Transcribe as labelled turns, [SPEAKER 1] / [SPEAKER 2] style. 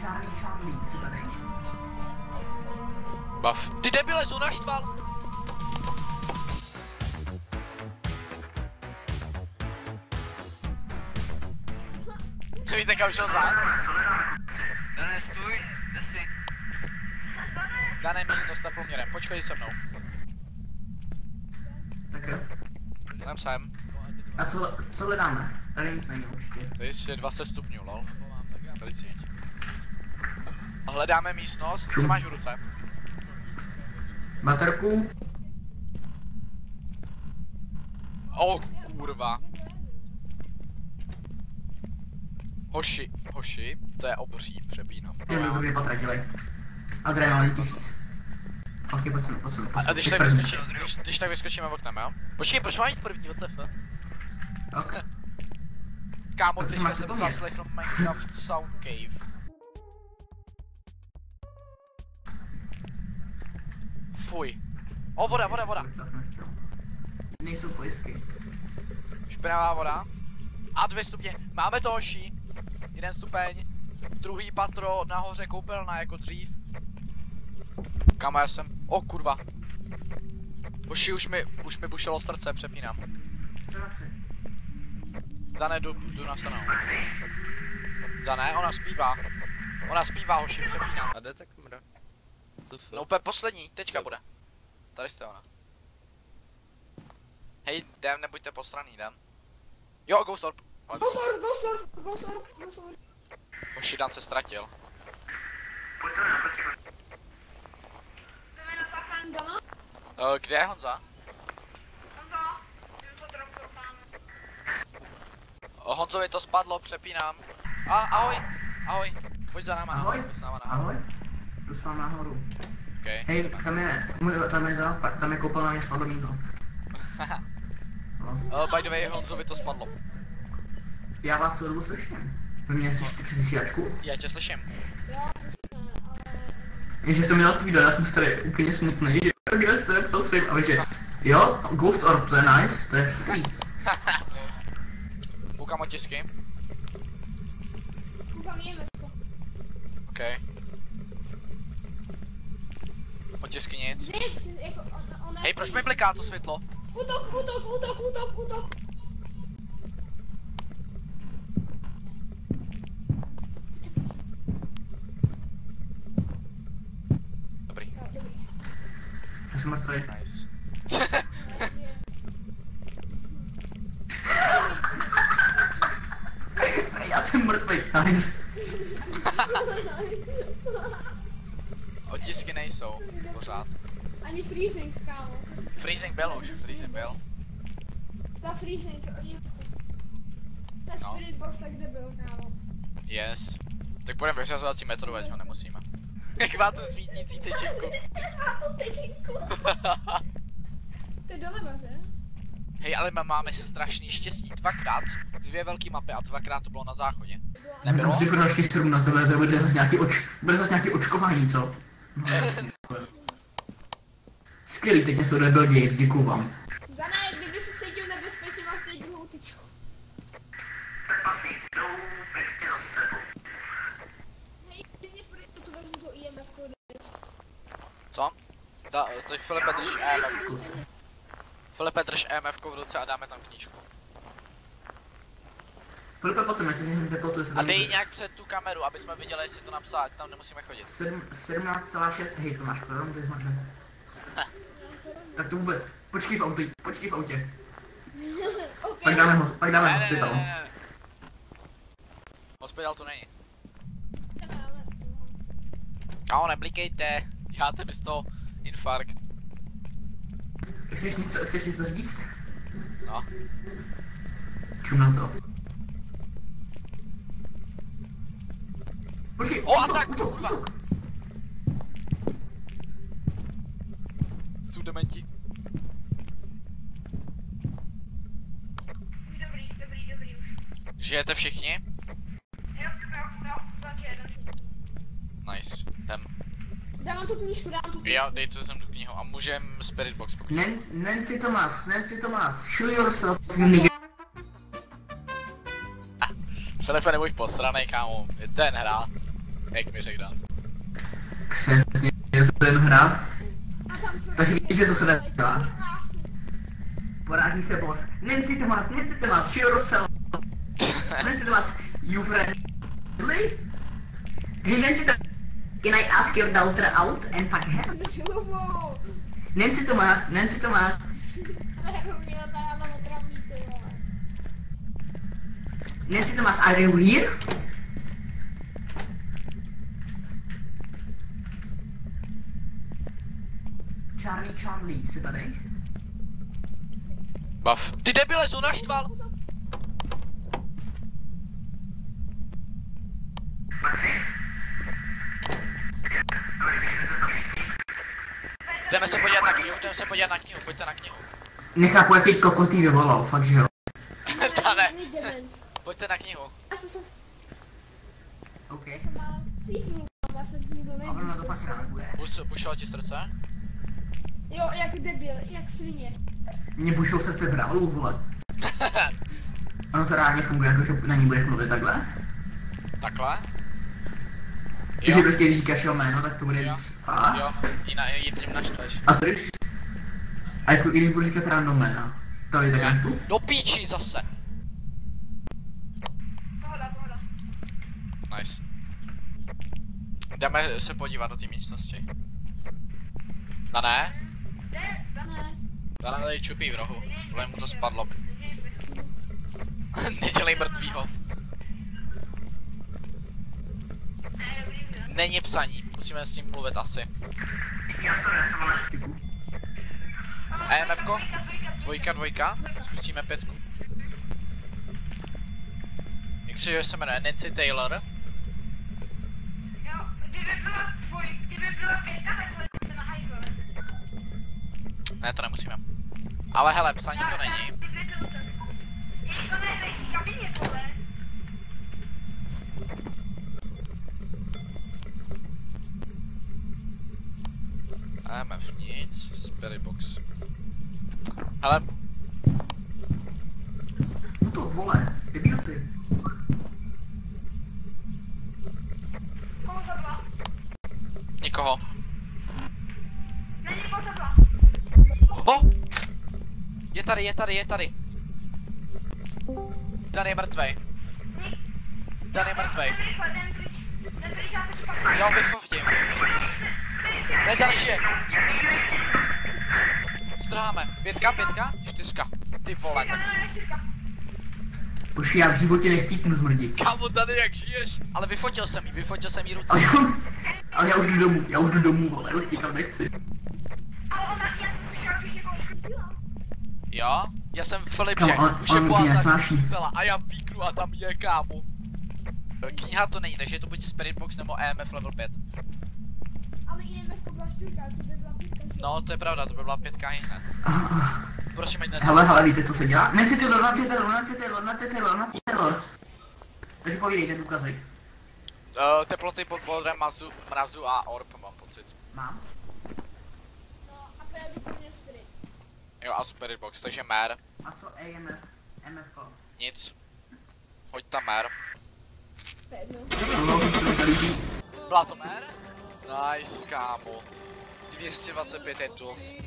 [SPEAKER 1] Charlie, Charlie, jsi tady?
[SPEAKER 2] Bav. Ty debile, jsou naštval! Víte kam šel za?
[SPEAKER 3] Dane, stůj, jde si.
[SPEAKER 2] Dané místnost na průměrem, počkej se mnou.
[SPEAKER 1] Tak jo.
[SPEAKER 2] Tam jsem.
[SPEAKER 1] A co, co hledáme? Tady nic není určitě.
[SPEAKER 2] To je ještě 20 stupňů, lol. Tady si nic. Hledáme místnost, co máš v ruce?
[SPEAKER 1] Baterku,
[SPEAKER 2] O kurva. Hoši, hoši, to je obří, přepínám.
[SPEAKER 1] jen do dvě patra dělej. Adrenalin tisíc. Pojď sem, pojď sem, pojď
[SPEAKER 2] A, a když
[SPEAKER 1] Ty
[SPEAKER 2] tak vyskočí, když, když tak vyskočíme oknem, jo? Počkej, proč mám jít první, what the fuck?
[SPEAKER 1] Ok.
[SPEAKER 2] Kámo, teďka jsem zaslechl Minecraft Sound Cave. Fuj. O, voda, voda, voda.
[SPEAKER 1] Nejsou pojistky.
[SPEAKER 2] Špinavá voda. A dvě stupně. Máme to hoši. Jeden stupeň. Druhý patro nahoře koupelna jako dřív. Kam já jsem? O kurva. Hoši, už mi, už mi bušilo srdce, přepínám. Dané, jdu, jdu na stranu. Dané, ona zpívá. Ona zpívá, hoši, přepínám.
[SPEAKER 4] A jde ta kamera? To f...
[SPEAKER 2] No úplně poslední, teďka bude. Tady jste ona. Hej, jdem, nebuďte posraný, jdem. Jo, Ghost Orb. Ale
[SPEAKER 5] Ghost Orb, Ghost Orb, Ghost Orb, Ghost Orb.
[SPEAKER 2] Dan se ztratil. Uh, kde je Honza?
[SPEAKER 5] Honza, to.
[SPEAKER 2] O, Honzovi to spadlo, přepínám. A, ahoj, ahoj. Pojď za náma,
[SPEAKER 1] Ahoj.
[SPEAKER 2] ahoj. Pojď s náma nahoru.
[SPEAKER 1] Ahoj. Vámi nahoru.
[SPEAKER 2] Okay.
[SPEAKER 1] Hej, tam je, můj- tam je, za- tam je koupelna, mě spadlo mýdlo. No.
[SPEAKER 2] uh, by the way, Honzovi to spadlo.
[SPEAKER 1] Já vás celou dobu slyším. Vy mě slyšíte přes vysílačku?
[SPEAKER 2] Já tě slyším.
[SPEAKER 5] Já slyším, ale...
[SPEAKER 1] Jenže jste mi neodpovídal, já jsem si tady úplně smutný, že kde jste, prosím, a vy že, jo, Ghost Orb, to je nice, to je chytrý.
[SPEAKER 2] Koukám otisky.
[SPEAKER 5] Koukám jeme.
[SPEAKER 2] OK. Otisky nic.
[SPEAKER 5] Nic, jako
[SPEAKER 2] Hej, proč mi bliká to světlo?
[SPEAKER 5] Útok, útok, útok, útok, útok.
[SPEAKER 2] Dobrý.
[SPEAKER 1] Já jsem mrtvý.
[SPEAKER 2] nice.
[SPEAKER 1] Já jsem mrtvý, nice.
[SPEAKER 2] Otisky nejsou, pořád.
[SPEAKER 5] Ani freezing, kámo.
[SPEAKER 2] Freezing byl už, freezing byl.
[SPEAKER 5] Ta freezing, oni... Ta
[SPEAKER 2] No.
[SPEAKER 5] spirit box, kde byl, kámo.
[SPEAKER 2] Yes. Tak budeme vyřazovací metodu, ať ho nemusíme. Jak máte svítící tyčinku.
[SPEAKER 5] A tu tečinku. To je doleva, že?
[SPEAKER 2] Hej, ale my máme strašný štěstí. Dvakrát, dvě velké mapy a dvakrát to bylo na záchodě.
[SPEAKER 5] Bylo.
[SPEAKER 2] Nebylo?
[SPEAKER 1] Si pro další strům na tebe, to bude zase nějaký oč, bude zase nějaký očkování, co? Skvělý, teď sleduje Bill Gates, děkuju vám.
[SPEAKER 5] Dané, kdyby se cítil nebezpečně, máš tady druhou tyčku. To.
[SPEAKER 2] Co? Ta, to Filipe drž EMF. Filipe drž EMF v ruce a dáme tam knížku.
[SPEAKER 1] Filipe, pojď sem, já ti řeknu teplotu, jestli
[SPEAKER 2] A dej nějak před tu kameru, aby jsme viděli, jestli to napsat, ať tam nemusíme chodit.
[SPEAKER 1] Sedm- 17,6, hej, to máš korun, to je zmařené. Tak to vůbec, počkej v autě, počkej v autě.
[SPEAKER 5] OK.
[SPEAKER 1] Pak dáme, ho, pak dáme
[SPEAKER 2] Ne, ne, ne,
[SPEAKER 1] hospital.
[SPEAKER 2] ne, ne. Hospital tu není. Kámo, neblikejte, děláte mi z toho infarkt.
[SPEAKER 1] Chceš něco, chceš něco říct?
[SPEAKER 2] No.
[SPEAKER 1] Čum na to. Počkej,
[SPEAKER 2] O, a tak, kurva. Jsou dementi.
[SPEAKER 5] Dobrý, dobrý, dobrý už.
[SPEAKER 2] Žijete všichni?
[SPEAKER 5] Jo, jo, jo.
[SPEAKER 2] Nice. Jdem.
[SPEAKER 5] Dávám tu knížku, dávám tu knížku.
[SPEAKER 2] Já, dejte sem tu knihu a můžem Spirit Box pokud.
[SPEAKER 1] Nan- Nancy Thomas, Nancy Thomas, show yourself, you nigga.
[SPEAKER 2] Filipe, nebuď postranej, kámo. Je ten hra. Jak mi řekl.
[SPEAKER 1] Přesně, je to ten hra. Takže víte, co se dá dělat? Poráží se boss. Nancy Thomas, Nancy Thomas, she yourself. Nancy Thomas, you friendly? Hey Thomas, can I ask your daughter out and fuck her? Nancy Thomas, Nancy
[SPEAKER 5] vole.
[SPEAKER 1] Nancy Thomas, are you here? Charlie, Charlie, jsi tady?
[SPEAKER 2] Bav. Ty debile, jsou naštval! Jdeme se podívat na knihu, jdeme se podívat na knihu, pojďte na knihu.
[SPEAKER 1] Nechápu, jaký kokotý vyvolal, fakt že jo.
[SPEAKER 2] Dane,
[SPEAKER 5] dement.
[SPEAKER 2] pojďte na knihu.
[SPEAKER 5] Já jsem se
[SPEAKER 1] OK.
[SPEAKER 5] jsem já jsem.
[SPEAKER 2] Bus, bušilo ti srdce?
[SPEAKER 5] Jo, jak debil, jak svině.
[SPEAKER 1] Mě bušil srdce v rálu, vole. Ono to reálně funguje, jako že na ní budeš mluvit takhle?
[SPEAKER 2] Takhle?
[SPEAKER 1] Že
[SPEAKER 2] Jo,
[SPEAKER 1] prostě když říkáš jeho jméno, tak to bude
[SPEAKER 2] Jo.
[SPEAKER 1] víc. A?
[SPEAKER 2] jo, jinak jí tím naštveš.
[SPEAKER 1] A co když? A jako i když budu říkat random jména, to je tak tu?
[SPEAKER 2] Do píči zase.
[SPEAKER 5] Pohoda, pohoda.
[SPEAKER 2] Nice. Jdeme se podívat do té místnosti. Na? Ne. Dana tady čupí v rohu. Vole mu to spadlo. Nedělej mrtvýho. Není psaní, musíme s ním mluvit asi. EMFko? Dvojka, dvojka? Zkusíme pětku. Jak se, se jmenuje? Nancy Taylor?
[SPEAKER 5] Jo, kdyby byla tvoj, kdyby byla pětka, tak.
[SPEAKER 2] Ne, to nemusíme. Ale hele, psaní to není. EMF nic, Spirit Box. Hele,
[SPEAKER 1] to vole, debil ty.
[SPEAKER 5] Koho zabla?
[SPEAKER 2] nikoho.
[SPEAKER 5] Není koho zabla.
[SPEAKER 2] O! Je tady, je tady, je tady. Dan je mrtvej. Dan je mrtvej.
[SPEAKER 5] Já
[SPEAKER 2] Jo, vyfovdím. Ne, Dan žije. Zdráme. Pětka, pětka, čtyřka. Ty vole, tak.
[SPEAKER 1] Poši, já v životě nechcípnu zmrdí.
[SPEAKER 2] Kámo, tady jak žiješ? Ale vyfotil jsem jí, vyfotil jsem jí ruce.
[SPEAKER 1] Ale, já, ale já už jdu domů, já už jdu domů, vole, už nikam nechci.
[SPEAKER 5] Ale ona, já jsem slyšela, že někoho zkusila.
[SPEAKER 2] Jo? Já jsem Filip,
[SPEAKER 1] Kámo,
[SPEAKER 2] že
[SPEAKER 1] on-
[SPEAKER 2] už je po a já píknu a tam je kámo. Kniha to není, takže je to buď Spirit Box nebo EMF level 5.
[SPEAKER 5] Ale IMF to byla čtyřka, to by byla pětka, že?
[SPEAKER 2] No, to je pravda, to by byla pětka i hned.
[SPEAKER 1] Ah,
[SPEAKER 2] Prosím, ať
[SPEAKER 1] Hele, hele, víte, co se dělá? Nancy Taylor, Nancy Taylor, Nancy Taylor, Nancy Taylor, Nancy Taylor. Takže povídejte důkazy.
[SPEAKER 2] Uh, teploty pod bodrem mrazu, a orb mám pocit.
[SPEAKER 1] Mám.
[SPEAKER 5] No a pravděpodobně spirit.
[SPEAKER 2] Jo a Spirit Box, takže mer,
[SPEAKER 1] A co AMF? MF?
[SPEAKER 2] nic. Hoď tam mer. Byla to mer? Nice, kámo. 225 je dost.